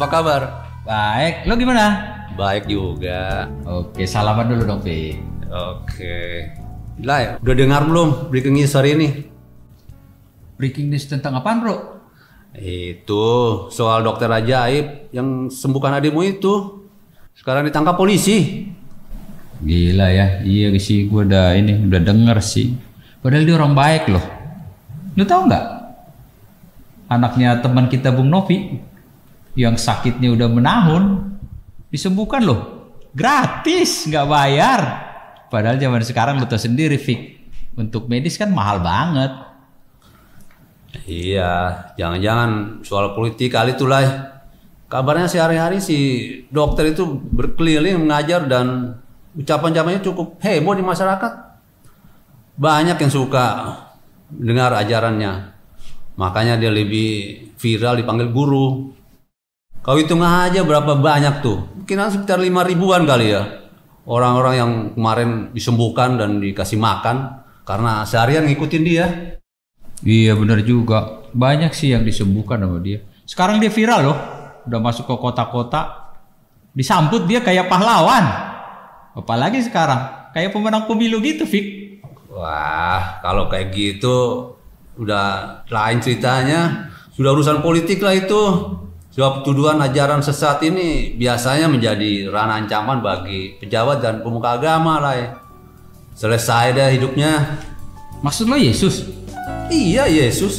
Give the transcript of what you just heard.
kabar? Baik, lo gimana? Baik juga. Oke, salaman dulu dong, Pi. Oke. Lai, udah dengar belum breaking news hari ini? Breaking news tentang apaan, bro? Itu soal dokter ajaib yang sembuhkan adikmu itu. Sekarang ditangkap polisi. Gila ya, iya sih gue udah ini udah denger sih. Padahal dia orang baik loh. Lu tahu nggak? Anaknya teman kita Bung Novi yang sakitnya udah menahun disembuhkan loh, gratis nggak bayar. Padahal zaman sekarang tahu sendiri, Fik. Untuk medis kan mahal banget. Iya, jangan-jangan soal politik kali itu lah. Kabarnya sehari-hari si dokter itu berkeliling mengajar dan ucapan-ucapannya cukup heboh di masyarakat. Banyak yang suka dengar ajarannya. Makanya dia lebih viral dipanggil guru. Kau hitung aja berapa banyak tuh. Mungkin sekitar lima ribuan kali ya. Orang-orang yang kemarin disembuhkan dan dikasih makan karena seharian ngikutin dia. Iya benar juga. Banyak sih yang disembuhkan sama dia. Sekarang dia viral loh. Udah masuk ke kota-kota. Disambut dia kayak pahlawan. Apalagi sekarang. Kayak pemenang pemilu gitu, Fik. Wah, kalau kayak gitu udah lain ceritanya. Sudah urusan politik lah itu. Sebab tuduhan ajaran sesat ini biasanya menjadi ranah ancaman bagi pejabat dan pemuka agama lah ya. Selesai dah hidupnya. Maksud lo Yesus? Iya Yesus.